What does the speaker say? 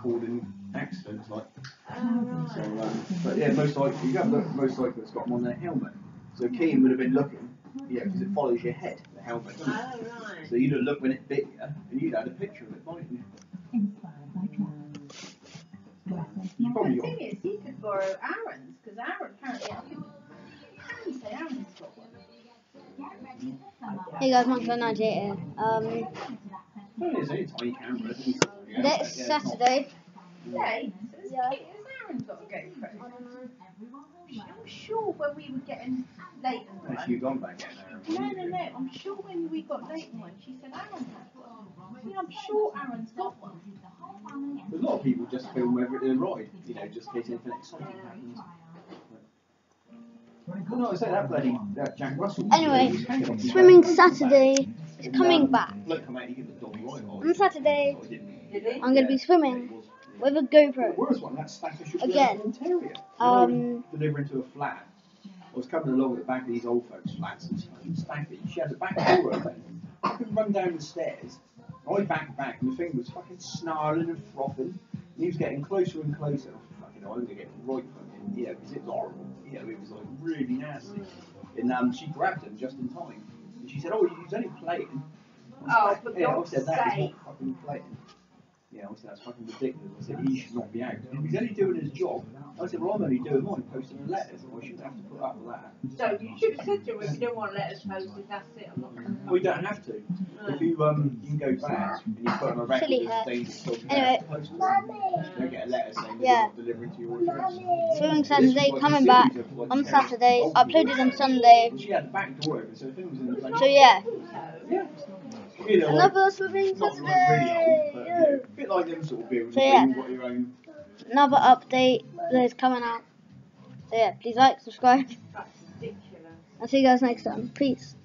called in accidents, like. Oh, So, um, but yeah, most likely, you have a look, most likely it's got them on their helmet. So Keane would have been looking, yeah, because it follows your head, the helmet. Oh, right. So you'd have looked when it bit you, and you'd had a picture of it, mightn't you? You Well, probably the thing is, he could borrow Aaron's, because Aaron apparently, can you say Aaron's got one? Hey guys, Monk 98 here. Um, next yeah, it's not- Saturday. Yeah, Yeah. Aaron's got a GoPro. I'm sure when we were getting Leighton Unless one. you've gone back. No, no, no. I'm sure when we got Leighton one, she said Aaron had one. Yeah, I'm sure Aaron's got one. There's a lot of people just film wherever they ride, you know, just in case anything exciting happens. Well, no, I say that bloody that Jack Russell. Anyway, he's hanging Swimming back. Saturday is coming back. Bloke come out, he gave the dog right on. Saturday, he didn't. Did he? I'm going to be swimming with a GoPro. worst one, that Staffordshire Again. Um, delivering to a flat. I was coming along at the back of these old folks' flats and fucking Staffy, she had the back door open. I could run down the stairs. I backed back and the thing was fucking snarling and frothing. And he was getting closer and closer. I was fucking, I'm going to get right him, you know, because it was horrible. You know, it was like really nasty. And um, she grabbed him just in time. She said, oh, he was only playing. Oh, for yeah, God's said, that is sake. playing. Yeah, I said, that's fucking ridiculous. I said, he should not be out. If he's only doing his job, I said, well, I'm only doing mine, posting the letters. I shouldn't have to put up with that. So you should have said to her, if you don't want letters posted, that's it. I'm not coming. Well, you don't have to. If you um, you can go back and you put on a record Silly of hair. things that Anyway. post. You don't get a letter saying Yeah. yeah. not delivering to your address. Swimming Saturday was like a coming back series of, like, on ten Saturday, old uploaded people. on Sunday. And she had the back door open, so the thing was in the place. So yeah, yeah. You know, another swimming not like really old, but you Saturday. A bit like them sort of builds. So, yeah. Your own. Another update that is coming out. So yeah, please like, subscribe, That's ridiculous. I'll see you guys next time. Peace.